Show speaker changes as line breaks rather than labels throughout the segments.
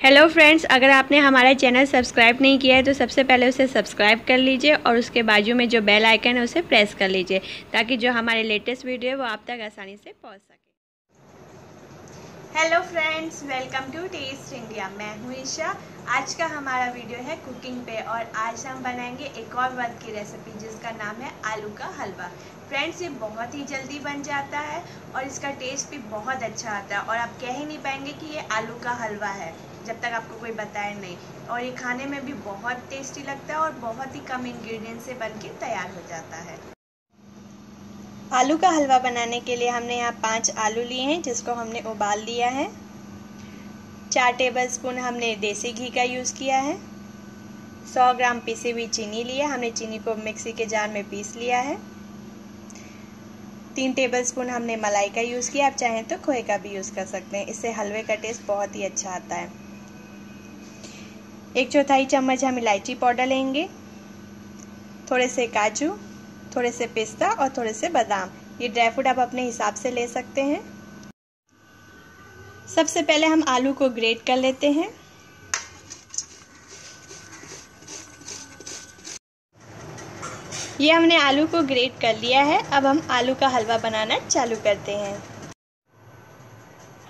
Hello friends अगर आपने हमारा चैनल सब्सक्राइब नहीं किया है तो सबसे पहले उसे सब्सक्राइब कर लीजिए और उसके बाजू में जो बेल आइकन है, उसे प्रेस कर लीजिए, ताकि जो हमारे लेटेस्ट वीडियो है, वो आप तक आसानी से पहुँच सके। Hello friends welcome to test India मैं हूँ ईशा। आज का हमारा वीडियो है कुकिंग पे और आज हम बनाएँगे एक और वर्क की रेसिपी जिसका नाम है आलू का हलवा। फ्रेंड्स ये बहुत ही जल्दी बन जाता है और इसका टेस्ट भी बहुत अच्छा आता है और आप कह ही नहीं पाएँगे कि ये आलू का हलवा है, जब तक आपको कोई बताए नहीं। और ये खाने में भी बहुत टेस्टी लगता है और बहुत ही कम इन्ग्रीडियंट से बन के तैयार हो जाता है। आलू का हलवा बनाने के लिए हमने यहाँ पाँच आलू लिए हैं, जिसको हमने उबाल लिया है। चार टेबल स्पून हमने देसी घी का यूज़ किया है। सौ ग्राम पीसी हुई चीनी लिया हमने चीनी को मिक्सी के जार में पीस लिया है। तीन टेबलस्पून हमने मलाई का यूज़ किया, आप चाहें तो खोए का भी यूज़ कर सकते हैं। इससे हलवे का टेस्ट बहुत ही अच्छा आता है। एक चौथाई चम्मच हम इलायची पाउडर लेंगे। थोड़े से काजू थोड़े से पिस्ता और थोड़े से बादाम। ये ड्राई फ्रूट आप अपने हिसाब से ले सकते हैं। सबसे पहले हम आलू को ग्रेट कर लेते हैं। ये हमने आलू को ग्रेट कर लिया है। अब हम आलू का हलवा बनाना चालू करते हैं।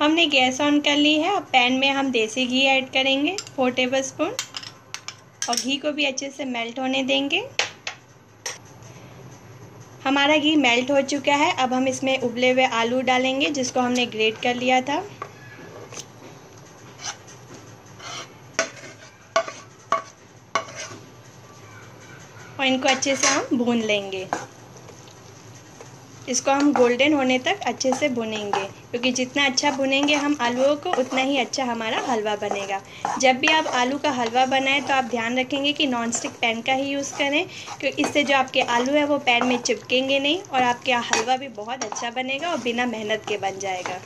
हमने गैस ऑन कर ली है। अब पैन में हम देसी घी ऐड करेंगे। Four tablespoon. और घी को भी अच्छे से मेल्ट होने देंगे। हमारा घी मेल्ट हो चुका है। अब हम इसमें उबले हुए आलू डालेंगे, जिसको हमने ग्रेट कर लिया था। और इनको अच्छे से हम भून लेंगे। इसको हम गोल्डन होने तक अच्छे से भुनेंगे। क्योंकि जितना अच्छा भुनेंगे हम आलूओं को, उतना ही अच्छा हमारा हलवा बनेगा। जब भी आप आलू का हलवा बनाएँ तो आप ध्यान रखेंगे कि नॉन स्टिक पैन का ही यूज़ करें। क्योंकि इससे जो आपके आलू है, वो पैन में चिपकेंगे नहीं, और आपके हलवा भी बहुत अच्छा बनेगा और बिना मेहनत के बन जाएगा।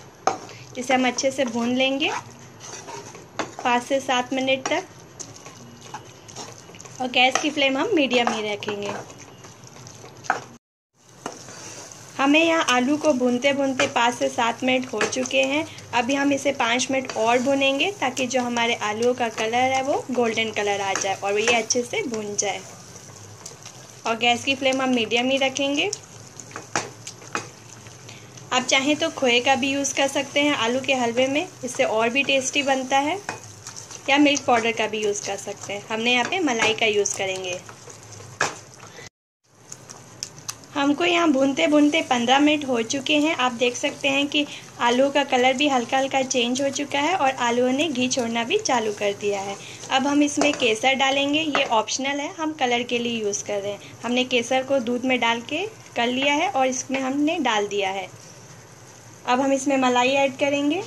इसे हम अच्छे से भून लेंगे पाँच से सात मिनट तक। और गैस की फ्लेम हम मीडियम ही रखेंगे। हमें यहाँ आलू को भूनते भूनते पाँच से सात मिनट हो चुके हैं। अभी हम इसे पाँच मिनट और भुनेंगे ताकि जो हमारे आलूओं का कलर है वो गोल्डन कलर आ जाए और ये अच्छे से भुन जाए। और गैस की फ्लेम हम मीडियम ही रखेंगे। आप चाहें तो खोए का भी यूज़ कर सकते हैं आलू के हलवे में, इससे और भी टेस्टी बनता है। या मिल्क पाउडर का भी यूज़ कर सकते हैं। हमने यहाँ पे मलाई का यूज़ करेंगे। हमको यहाँ भूनते भूनते पंद्रह मिनट हो चुके हैं। आप देख सकते हैं कि आलू का कलर भी हल्का हल्का चेंज हो चुका है और आलूओं ने घी छोड़ना भी चालू कर दिया है। अब हम इसमें केसर डालेंगे। ये ऑप्शनल है। हम कलर के लिए यूज़ कर रहे हैं। हमने केसर को दूध में डाल के कर लिया है और इसमें हमने डाल दिया है। अब हम इसमें मलाई ऐड करेंगे।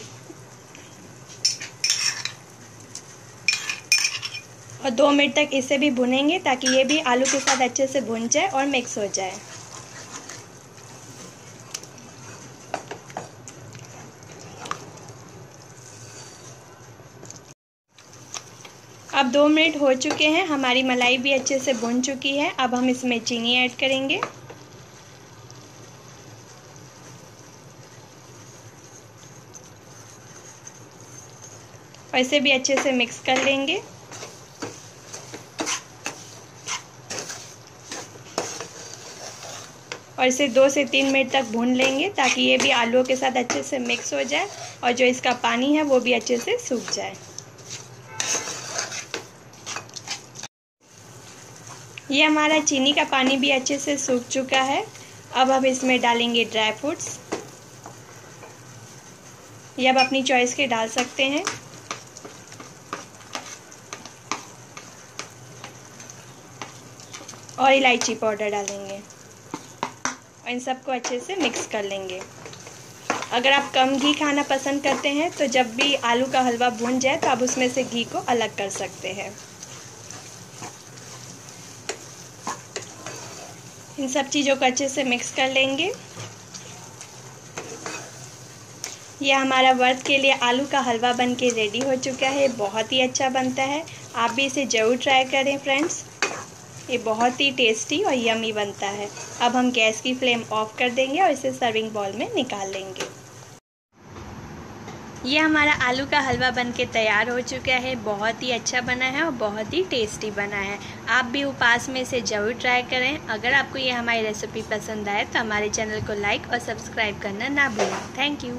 और दो मिनट तक इसे भी भुनेंगे ताकि ये भी आलू के साथ अच्छे से भुन जाए और मिक्स हो जाए। अब दो मिनट हो चुके हैं, हमारी मलाई भी अच्छे से भुन चुकी है। अब हम इसमें चीनी ऐड करेंगे। और इसे भी अच्छे से मिक्स कर लेंगे। और इसे दो से तीन मिनट तक भून लेंगे, ताकि ये भी आलूओं के साथ अच्छे से मिक्स हो जाए, और जो इसका पानी है, वो भी अच्छे से सूख जाए। ये हमारा चीनी का पानी भी अच्छे से सूख चुका है। अब हम इसमें डालेंगे ड्राई फ्रूट्स। ये अब अपनी चॉइस के डाल सकते हैं। और इलायची पाउडर डालेंगे। और इन सबको अच्छे से मिक्स कर लेंगे। अगर आप कम घी खाना पसंद करते हैं तो जब भी आलू का हलवा भून जाए तो आप उसमें से घी को अलग कर सकते हैं। इन सब चीज़ों को अच्छे से मिक्स कर लेंगे। यह हमारा वर्त के लिए आलू का हलवा बन के रेडी हो चुका है, बहुत ही अच्छा बनता है। आप भी इसे ज़रूर ट्राई करें फ्रेंड्स ये बहुत ही टेस्टी और यमी बनता है। अब हम गैस की फ्लेम ऑफ़ कर देंगे और इसे सर्विंग बॉल में निकाल लेंगे। ये हमारा आलू का हलवा बन के तैयार हो चुका है। बहुत ही अच्छा बना है और बहुत ही टेस्टी बना है। आप भी उपास में इसे ज़रूर ट्राई करें। अगर आपको ये हमारी रेसिपी पसंद आए तो हमारे चैनल को लाइक और सब्सक्राइब करना ना भूलें। Thank you